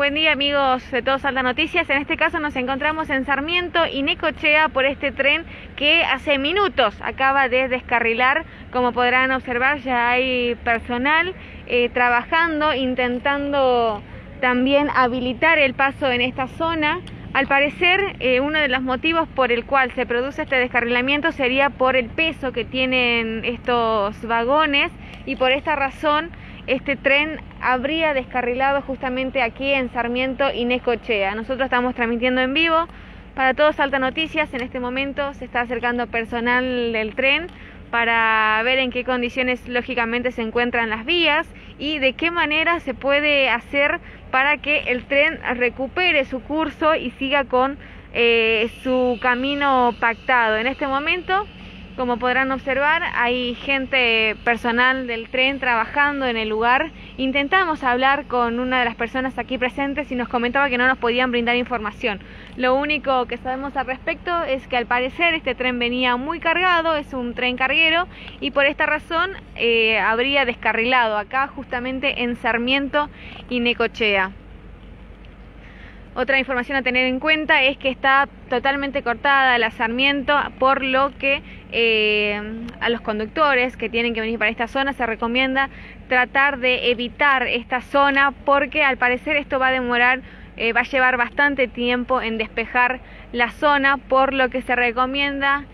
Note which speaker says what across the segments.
Speaker 1: Buen día amigos de Todos Alta Noticias. En este caso nos encontramos en Sarmiento y Necochea por este tren que hace minutos acaba de descarrilar. Como podrán observar ya hay personal eh, trabajando, intentando también habilitar el paso en esta zona. Al parecer, eh, uno de los motivos por el cual se produce este descarrilamiento sería por el peso que tienen estos vagones y por esta razón este tren habría descarrilado justamente aquí en Sarmiento y Necochea. Nosotros estamos transmitiendo en vivo para todos Alta Noticias. En este momento se está acercando personal del tren para ver en qué condiciones lógicamente se encuentran las vías y de qué manera se puede hacer para que el tren recupere su curso y siga con eh, su camino pactado. En este momento como podrán observar, hay gente personal del tren trabajando en el lugar. Intentamos hablar con una de las personas aquí presentes y nos comentaba que no nos podían brindar información. Lo único que sabemos al respecto es que al parecer este tren venía muy cargado, es un tren carguero y por esta razón eh, habría descarrilado acá justamente en Sarmiento y Necochea. Otra información a tener en cuenta es que está totalmente cortada la Sarmiento, por lo que eh, a los conductores que tienen que venir para esta zona se recomienda tratar de evitar esta zona porque al parecer esto va a demorar, eh, va a llevar bastante tiempo en despejar la zona, por lo que se recomienda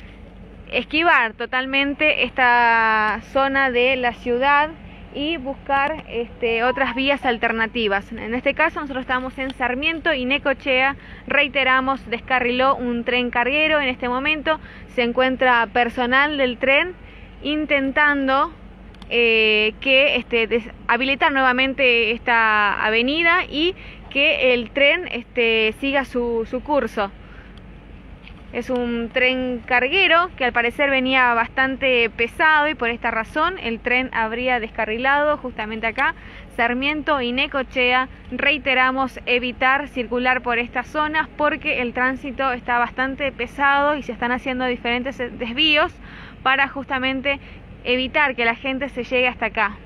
Speaker 1: esquivar totalmente esta zona de la ciudad y buscar este, otras vías alternativas. En este caso nosotros estamos en Sarmiento y Necochea, reiteramos, descarriló un tren carguero, en este momento se encuentra personal del tren intentando eh, que este, habilitar nuevamente esta avenida y que el tren este, siga su, su curso. Es un tren carguero que al parecer venía bastante pesado y por esta razón el tren habría descarrilado justamente acá. Sarmiento y Necochea, reiteramos evitar circular por estas zonas porque el tránsito está bastante pesado y se están haciendo diferentes desvíos para justamente evitar que la gente se llegue hasta acá.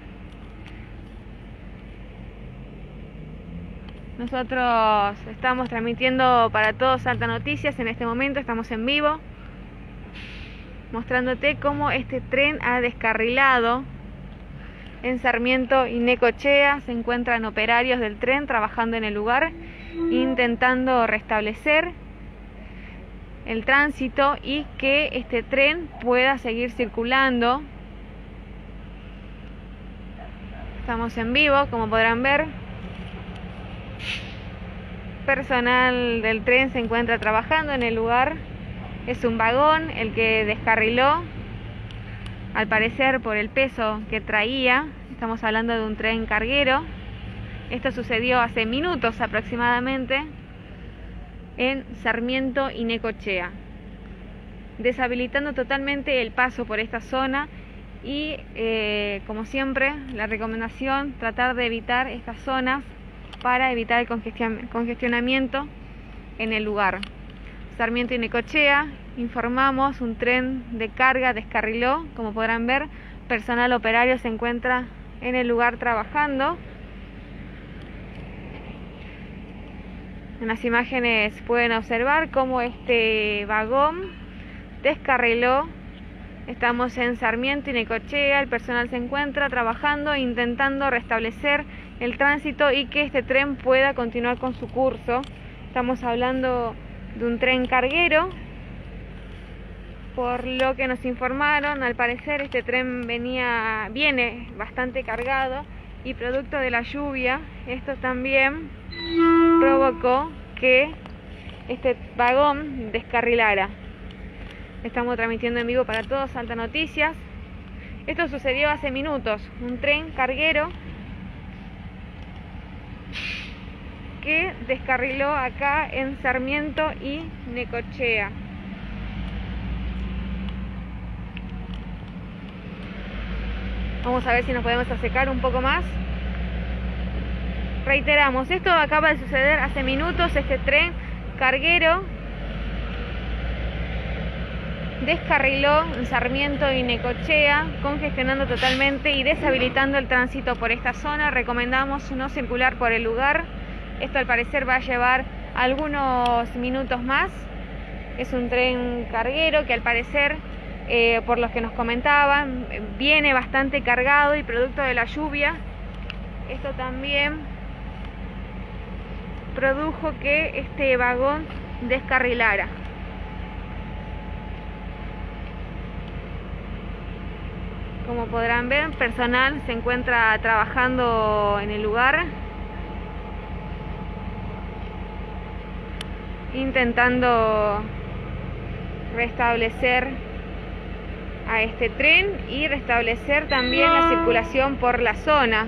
Speaker 1: Nosotros estamos transmitiendo para todos Alta Noticias en este momento, estamos en vivo, mostrándote cómo este tren ha descarrilado en Sarmiento y Necochea. Se encuentran operarios del tren trabajando en el lugar, intentando restablecer el tránsito y que este tren pueda seguir circulando. Estamos en vivo, como podrán ver personal del tren se encuentra trabajando en el lugar. Es un vagón el que descarriló, al parecer por el peso que traía. Estamos hablando de un tren carguero. Esto sucedió hace minutos aproximadamente en Sarmiento y Necochea, deshabilitando totalmente el paso por esta zona y, eh, como siempre, la recomendación tratar de evitar estas zonas para evitar el congestionamiento en el lugar. Sarmiento y Necochea, informamos, un tren de carga descarriló, como podrán ver, personal operario se encuentra en el lugar trabajando. En las imágenes pueden observar cómo este vagón descarriló. Estamos en Sarmiento y Necochea, el personal se encuentra trabajando, intentando restablecer el tránsito y que este tren pueda continuar con su curso. Estamos hablando de un tren carguero. Por lo que nos informaron, al parecer este tren venía viene bastante cargado y producto de la lluvia, esto también provocó que este vagón descarrilara. Estamos transmitiendo en vivo para todos Alta Noticias. Esto sucedió hace minutos. Un tren carguero que descarriló acá en Sarmiento y Necochea. Vamos a ver si nos podemos acercar un poco más. Reiteramos, esto acaba de suceder hace minutos, este tren carguero descarriló en Sarmiento y Necochea, congestionando totalmente y deshabilitando el tránsito por esta zona. Recomendamos no circular por el lugar. Esto al parecer va a llevar algunos minutos más. Es un tren carguero que al parecer, eh, por los que nos comentaban, viene bastante cargado y producto de la lluvia. Esto también produjo que este vagón descarrilara. Como podrán ver, personal se encuentra trabajando en el lugar, intentando restablecer a este tren y restablecer también la circulación por la zona.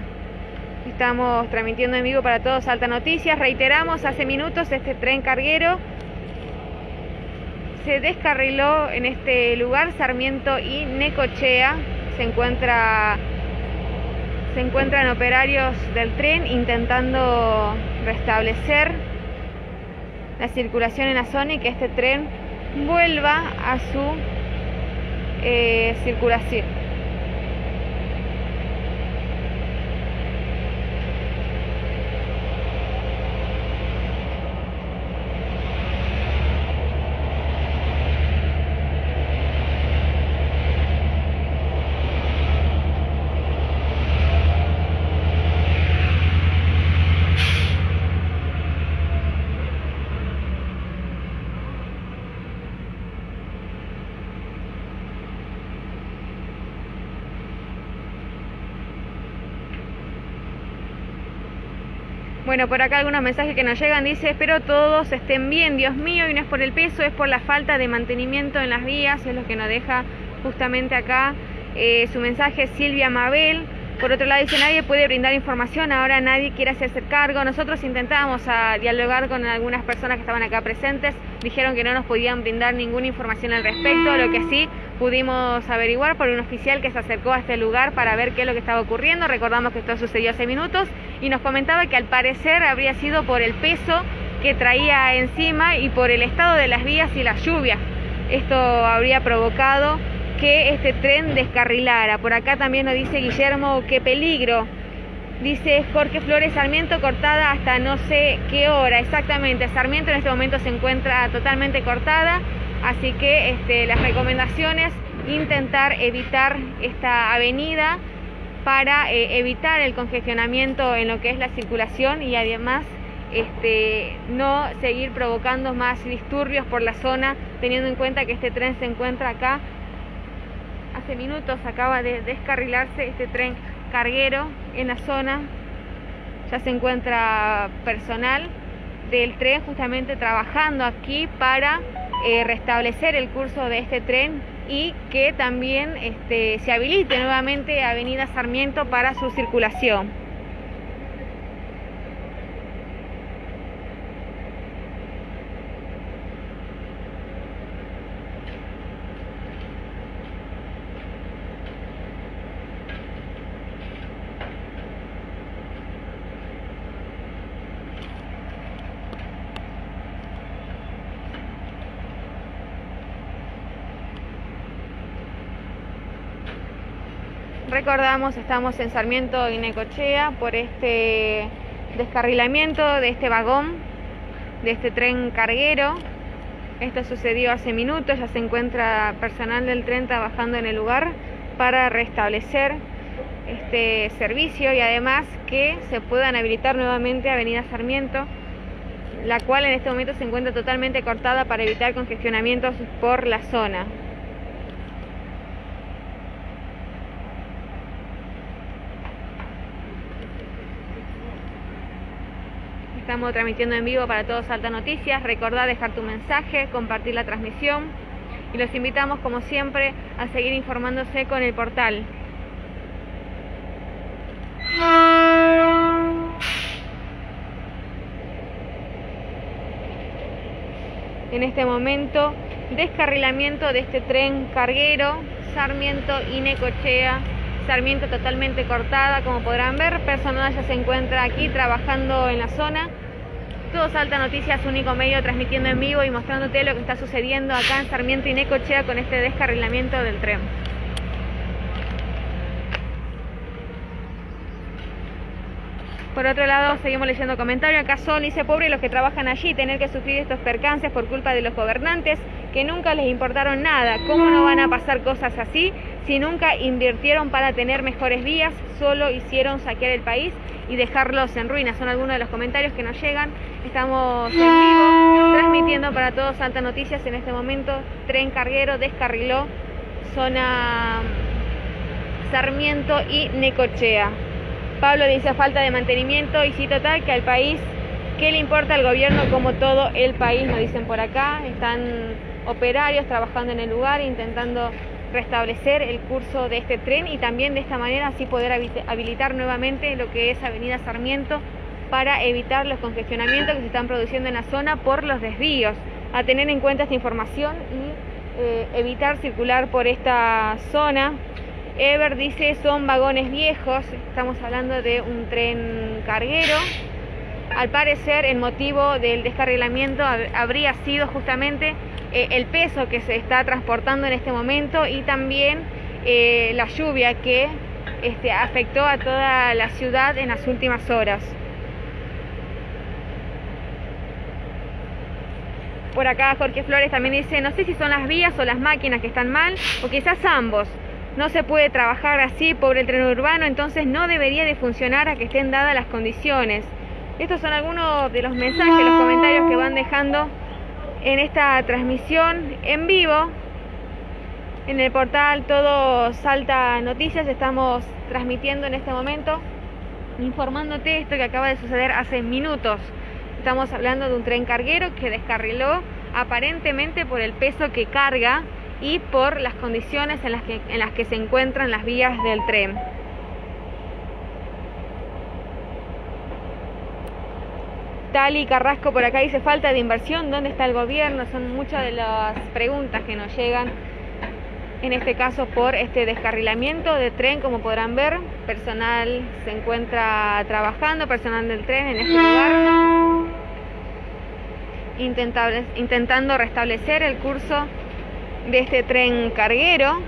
Speaker 1: Estamos transmitiendo en vivo para todos Alta Noticias. Reiteramos, hace minutos este tren carguero se descarriló en este lugar, Sarmiento y Necochea se encuentra se encuentran operarios del tren intentando restablecer la circulación en la zona y que este tren vuelva a su eh, circulación. Bueno, por acá algunos mensajes que nos llegan, dice, espero todos estén bien, Dios mío, y no es por el peso, es por la falta de mantenimiento en las vías, es lo que nos deja justamente acá eh, su mensaje Silvia Mabel. Por otro lado dice, nadie puede brindar información, ahora nadie quiere hacerse cargo. Nosotros intentábamos a dialogar con algunas personas que estaban acá presentes, dijeron que no nos podían brindar ninguna información al respecto, lo que sí pudimos averiguar por un oficial que se acercó a este lugar para ver qué es lo que estaba ocurriendo. Recordamos que esto sucedió hace minutos y nos comentaba que al parecer habría sido por el peso que traía encima y por el estado de las vías y las lluvias. Esto habría provocado que este tren descarrilara. Por acá también nos dice Guillermo, qué peligro. Dice Jorge Flores Sarmiento cortada hasta no sé qué hora. Exactamente, Sarmiento en este momento se encuentra totalmente cortada, así que este, las recomendaciones, intentar evitar esta avenida para eh, evitar el congestionamiento en lo que es la circulación y además este, no seguir provocando más disturbios por la zona, teniendo en cuenta que este tren se encuentra acá hace minutos acaba de descarrilarse este tren carguero en la zona. Ya se encuentra personal del tren justamente trabajando aquí para eh, restablecer el curso de este tren y que también este, se habilite nuevamente Avenida Sarmiento para su circulación. Recordamos, estamos en Sarmiento y Necochea por este descarrilamiento de este vagón, de este tren carguero. Esto sucedió hace minutos, ya se encuentra personal del tren trabajando en el lugar para restablecer este servicio y además que se puedan habilitar nuevamente Avenida Sarmiento, la cual en este momento se encuentra totalmente cortada para evitar congestionamientos por la zona. Estamos transmitiendo en vivo para todos Alta Noticias. Recordá dejar tu mensaje, compartir la transmisión y los invitamos como siempre a seguir informándose con el portal. En este momento, descarrilamiento de este tren carguero Sarmiento y Necochea Sarmiento totalmente cortada, como podrán ver. Personal ya se encuentra aquí trabajando en la zona. Todo Salta Noticias, único medio transmitiendo en vivo y mostrándote lo que está sucediendo acá en Sarmiento y Necochea con este descarrilamiento del tren. Por otro lado, seguimos leyendo comentarios. Acá son, dice, pobre los que trabajan allí, tener que sufrir estos percances por culpa de los gobernantes que nunca les importaron nada. ¿Cómo no van a pasar cosas así si nunca invirtieron para tener mejores vías? Solo hicieron saquear el país y dejarlos en ruinas. Son algunos de los comentarios que nos llegan. Estamos en vivo transmitiendo para todos Santa Noticias en este momento. Tren carguero descarriló zona Sarmiento y Necochea. Pablo dice falta de mantenimiento y sí total que al país, ¿qué le importa al gobierno como todo el país? Nos dicen por acá, están operarios trabajando en el lugar intentando restablecer el curso de este tren y también de esta manera así poder habilitar nuevamente lo que es Avenida Sarmiento para evitar los congestionamientos que se están produciendo en la zona por los desvíos. A tener en cuenta esta información y eh, evitar circular por esta zona Ever dice son vagones viejos, estamos hablando de un tren carguero. Al parecer el motivo del descarrilamiento habría sido justamente eh, el peso que se está transportando en este momento y también eh, la lluvia que este, afectó a toda la ciudad en las últimas horas. Por acá Jorge Flores también dice, no sé si son las vías o las máquinas que están mal o quizás ambos. No se puede trabajar así, pobre el tren urbano, entonces no debería de funcionar a que estén dadas las condiciones. Estos son algunos de los mensajes, los comentarios que van dejando en esta transmisión en vivo. En el portal Todo Salta Noticias estamos transmitiendo en este momento, informándote esto que acaba de suceder hace minutos. Estamos hablando de un tren carguero que descarriló aparentemente por el peso que carga y por las condiciones en las que, en las que se encuentran las vías del tren. Tali Carrasco por acá dice falta de inversión, ¿dónde está el gobierno? Son muchas de las preguntas que nos llegan, en este caso por este descarrilamiento de tren, como podrán ver, personal se encuentra trabajando, personal del tren en este lugar, intentando restablecer el curso de este tren carguero.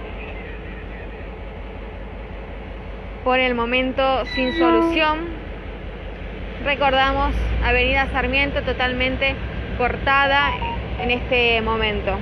Speaker 1: Por el momento sin solución. Recordamos Avenida Sarmiento totalmente cortada en este momento.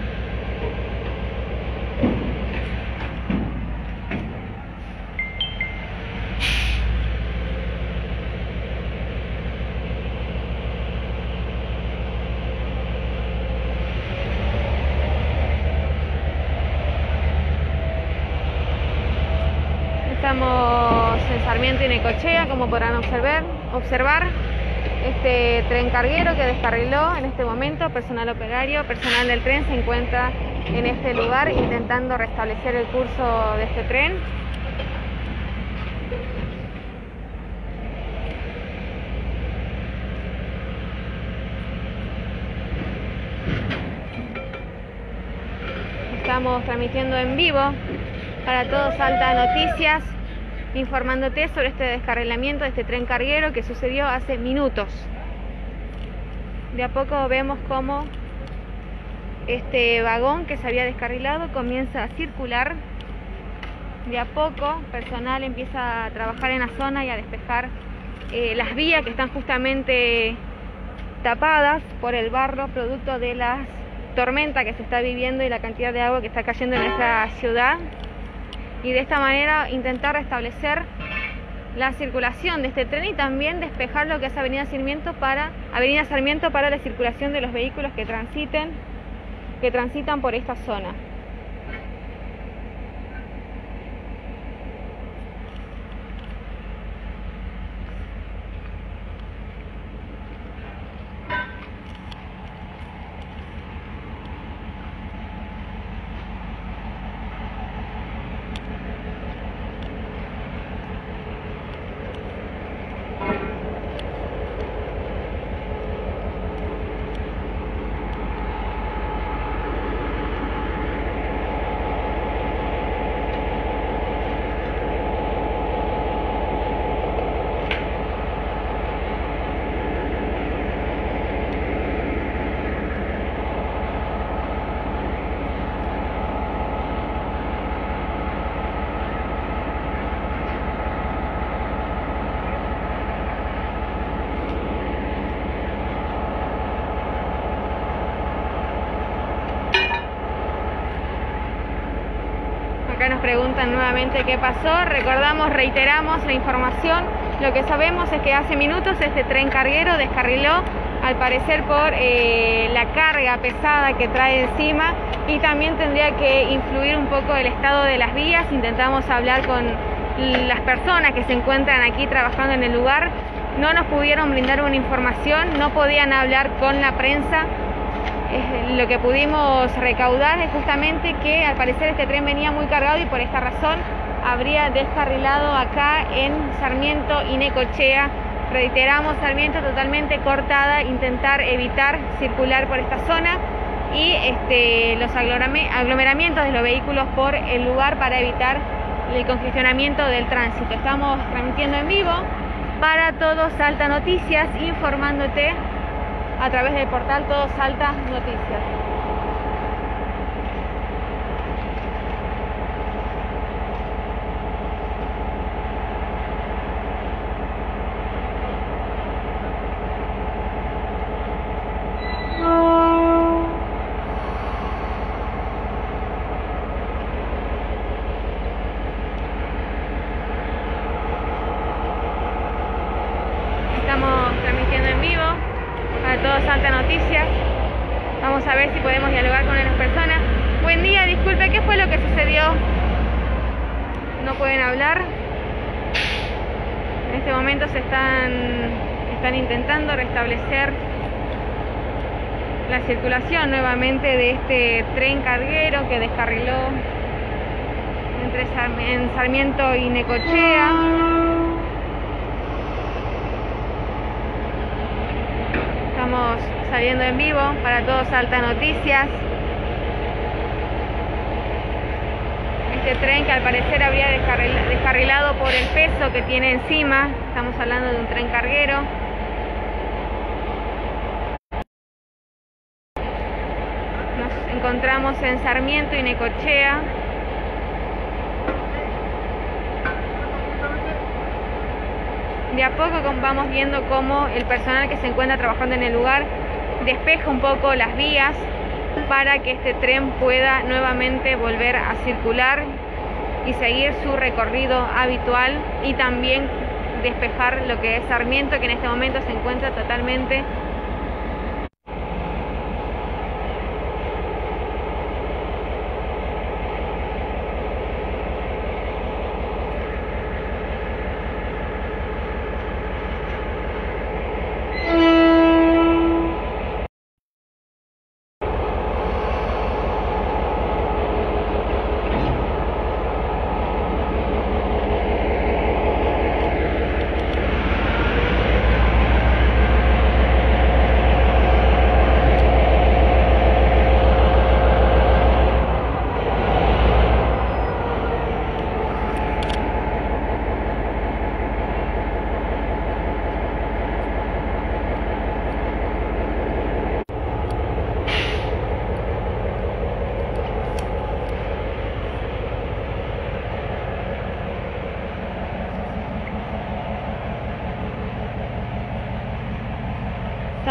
Speaker 1: Estamos en Sarmiento y Necochea, como podrán observar, observar este tren carguero que descarriló en este momento, personal operario, personal del tren se encuentra en este lugar intentando restablecer el curso de este tren. Estamos transmitiendo en vivo para todos Alta Noticias informándote sobre este descarrilamiento de este tren carguero que sucedió hace minutos. De a poco vemos cómo este vagón que se había descarrilado comienza a circular. De a poco, personal empieza a trabajar en la zona y a despejar eh, las vías que están justamente tapadas por el barro producto de la tormenta que se está viviendo y la cantidad de agua que está cayendo en esta ciudad y de esta manera intentar restablecer la circulación de este tren y también despejar lo que es Avenida Sarmiento para Avenida Sarmiento para la circulación de los vehículos que transiten que transitan por esta zona. Acá nos preguntan nuevamente qué pasó. Recordamos, reiteramos la información. Lo que sabemos es que hace minutos este tren carguero descarriló, al parecer por eh, la carga pesada que trae encima y también tendría que influir un poco el estado de las vías. Intentamos hablar con las personas que se encuentran aquí trabajando en el lugar. No nos pudieron brindar una información, no podían hablar con la prensa lo que pudimos recaudar es justamente que al parecer este tren venía muy cargado y por esta razón habría descarrilado acá en Sarmiento y Necochea. Reiteramos, Sarmiento totalmente cortada, intentar evitar circular por esta zona y este, los aglomeramientos de los vehículos por el lugar para evitar el congestionamiento del tránsito. Estamos transmitiendo en vivo para todos Alta Noticias, informándote a través del portal Todo Salta Noticias. Circulación nuevamente de este tren carguero que descarriló entre en Sarmiento y Necochea. Estamos saliendo en vivo para todos Alta Noticias. Este tren que al parecer habría descarrilado por el peso que tiene encima. Estamos hablando de un tren carguero. Encontramos en Sarmiento y Necochea. De a poco vamos viendo cómo el personal que se encuentra trabajando en el lugar despeja un poco las vías para que este tren pueda nuevamente volver a circular y seguir su recorrido habitual y también despejar lo que es Sarmiento que en este momento se encuentra totalmente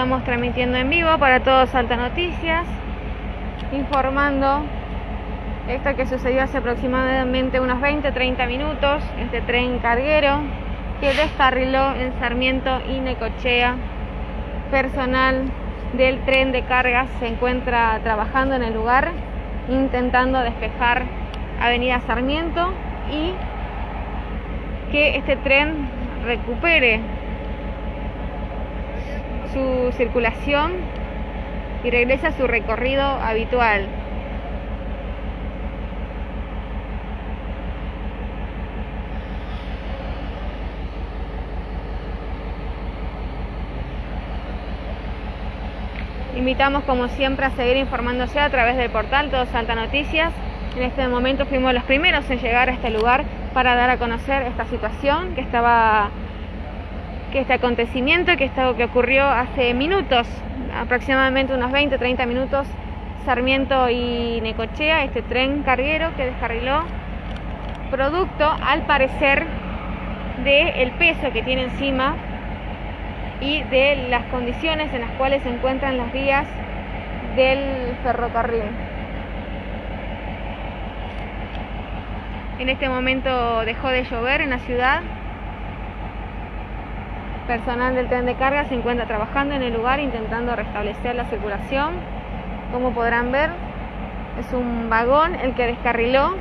Speaker 1: Estamos transmitiendo en vivo para todos Alta Noticias, informando esto que sucedió hace aproximadamente unos 20-30 minutos, este tren carguero que descarriló en Sarmiento y Necochea. Personal del tren de cargas se encuentra trabajando en el lugar, intentando despejar Avenida Sarmiento y que este tren recupere su circulación y regresa a su recorrido habitual. Invitamos como siempre a seguir informándose a través del portal Todo Salta Noticias. En este momento fuimos los primeros en llegar a este lugar para dar a conocer esta situación que estaba que este acontecimiento que, está, que ocurrió hace minutos, aproximadamente unos 20, 30 minutos, Sarmiento y Necochea, este tren carguero que descarriló, producto al parecer del el peso que tiene encima y de las condiciones en las cuales se encuentran las vías del ferrocarril. En este momento dejó de llover en la ciudad. Personal del tren de carga se encuentra trabajando en el lugar intentando restablecer la circulación. Como podrán ver, es un vagón el que descarriló.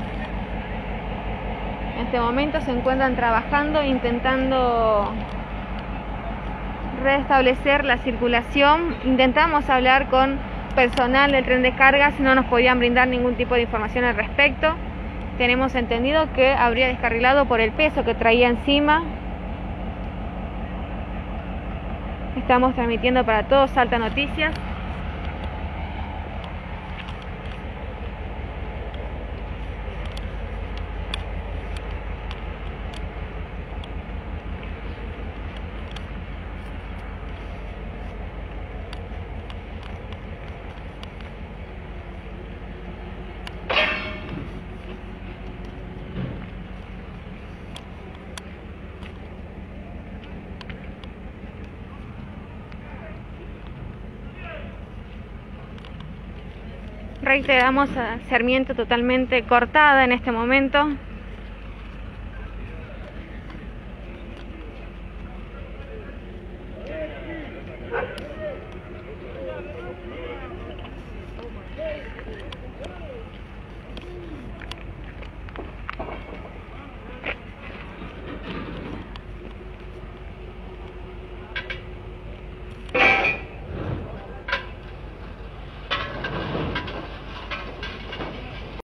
Speaker 1: En este momento se encuentran trabajando intentando restablecer la circulación. Intentamos hablar con personal del tren de carga si no nos podían brindar ningún tipo de información al respecto. Tenemos entendido que habría descarrilado por el peso que traía encima. Estamos transmitiendo para todos Salta Noticias. Reiteramos a Sarmiento totalmente cortada en este momento.